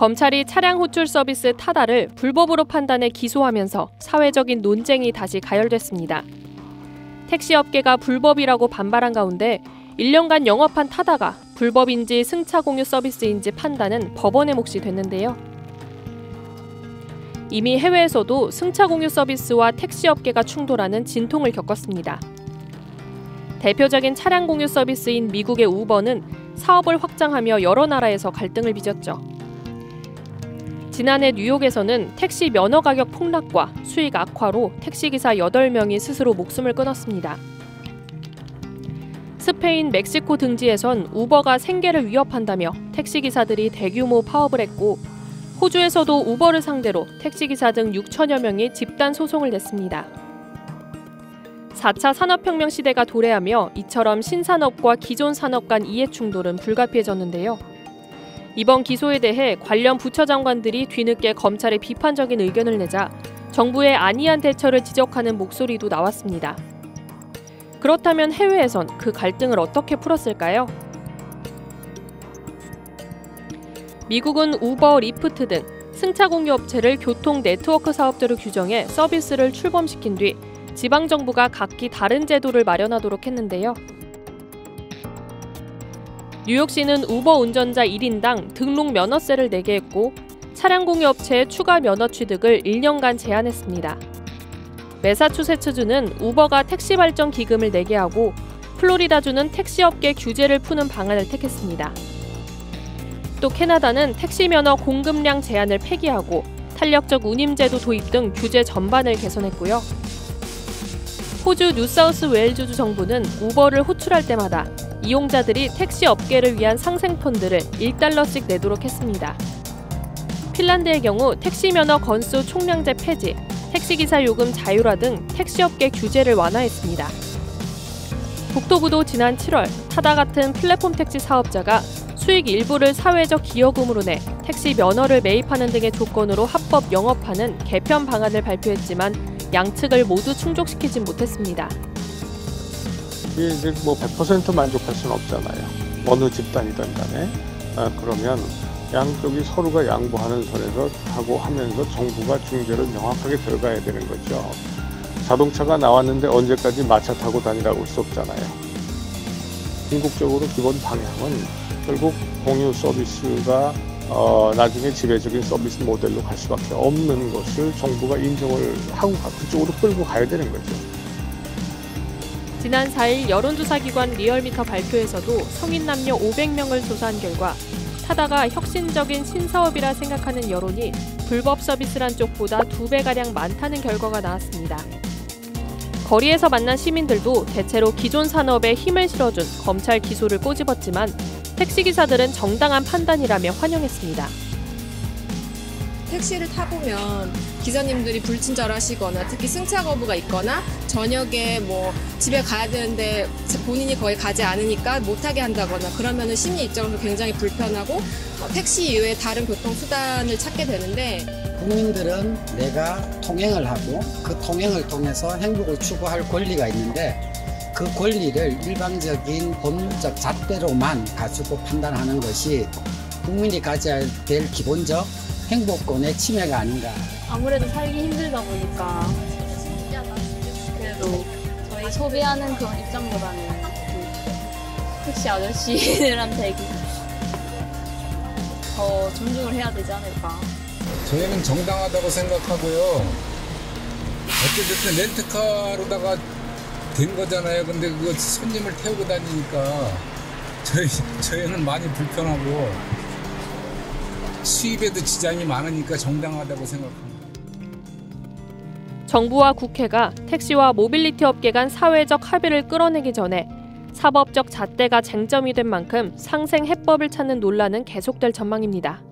검찰이 차량 호출 서비스 타다를 불법으로 판단해 기소하면서 사회적인 논쟁이 다시 가열됐습니다. 택시 업계가 불법이라고 반발한 가운데 1년간 영업한 타다가 불법인지 승차 공유 서비스인지 판단은 법원의 몫이 됐는데요. 이미 해외에서도 승차 공유 서비스와 택시 업계가 충돌하는 진통을 겪었습니다. 대표적인 차량 공유 서비스인 미국의 우버는 사업을 확장하며 여러 나라에서 갈등을 빚었죠. 지난해 뉴욕에서는 택시 면허 가격 폭락과 수익 악화로 택시기사 8명이 스스로 목숨을 끊었습니다. 스페인, 멕시코 등지에선 우버가 생계를 위협한다며 택시기사들이 대규모 파업을 했고 호주에서도 우버를 상대로 택시기사 등 6천여 명이 집단 소송을 냈습니다. 4차 산업혁명 시대가 도래하며 이처럼 신산업과 기존 산업 간 이해 충돌은 불가피해졌는데요. 이번 기소에 대해 관련 부처 장관들이 뒤늦게 검찰에 비판적인 의견을 내자 정부의 안이한 대처를 지적하는 목소리도 나왔습니다. 그렇다면 해외에선 그 갈등을 어떻게 풀었을까요? 미국은 우버, 리프트 등 승차 공유 업체를 교통 네트워크 사업자로 규정해 서비스를 출범시킨 뒤 지방 정부가 각기 다른 제도를 마련하도록 했는데요. 뉴욕시는 우버 운전자 1인당 등록 면허세를 내게 했고 차량 공유 업체의 추가 면허 취득을 1년간 제한했습니다. 메사추세츠주는 우버가 택시 발전 기금을 내게 하고 플로리다주는 택시업계 규제를 푸는 방안을 택했습니다. 또 캐나다는 택시 면허 공급량 제한을 폐기하고 탄력적 운임제도 도입 등 규제 전반을 개선했고요. 호주 뉴사우스 웨일즈주 정부는 우버를 호출할 때마다 이용자들이 택시 업계를 위한 상생 펀드를 1달러씩 내도록 했습니다. 핀란드의 경우 택시 면허 건수 총량제 폐지, 택시기사 요금 자율화 등 택시업계 규제를 완화했습니다. 북토부도 지난 7월 타다 같은 플랫폼 택시 사업자가 수익 일부를 사회적 기여금으로 내 택시 면허를 매입하는 등의 조건으로 합법 영업하는 개편 방안을 발표했지만 양측을 모두 충족시키진 못했습니다. 이게 이제 뭐 100% 만족할 수는 없잖아요. 어느 집단이든 간에. 아, 그러면 양쪽이 서로가 양보하는 선에서 하고 하면서 정부가 중재를 명확하게 들어가야 되는 거죠. 자동차가 나왔는데 언제까지 마차 타고 다니라고 할 수 없잖아요. 궁극적으로 기본 방향은 결국 공유 서비스가 어, 나중에 지배적인 서비스 모델로 갈 수밖에 없는 것을 정부가 인정을 하고 그쪽으로 끌고 가야 되는 거죠. 지난 4일 여론조사 기관 리얼미터 발표에서도 성인 남녀 500명을 조사한 결과 타다가 혁신적인 신사업이라 생각하는 여론이 불법 서비스란 쪽보다 두 배가량 많다는 결과가 나왔습니다. 거리에서 만난 시민들도 대체로 기존 산업에 힘을 실어준 검찰 기소를 꼬집었지만 택시기사들은 정당한 판단이라며 환영했습니다. 택시를 타보면 기사님들이 불친절하시거나 특히 승차 거부가 있거나 저녁에 뭐 집에 가야 되는데 본인이 거의 가지 않으니까 못하게 한다거나 그러면은 심리 입장에서 굉장히 불편하고 어, 택시 이외에 다른 교통 수단을 찾게 되는데 국민들은 내가 통행을 하고 그 통행을 통해서 행복을 추구할 권리가 있는데 그 권리를 일방적인 법률적 잣대로만 가지고 판단하는 것이 국민이 가져야 될 기본적 행복권의 침해가 아닌가. 아무래도 살기 힘들다 보니까 그래도 저희 소비하는 그런 입장보다는 그 택시 아저씨들한테 더 존중을 해야 되지 않을까. 저희는 정당하다고 생각하고요. 어쨌든 렌트카로다가 된 거잖아요. 근데 그거 손님을 태우고 다니니까 저희 저희는 많이 불편하고 수입에도 지장이 많으니까 정당하다고 생각합니다. 정부와 국회가 택시와 모빌리티 업계 간 사회적 합의를 끌어내기 전에 사법적 잣대가 쟁점이 된 만큼 상생 해법을 찾는 논란은 계속될 전망입니다.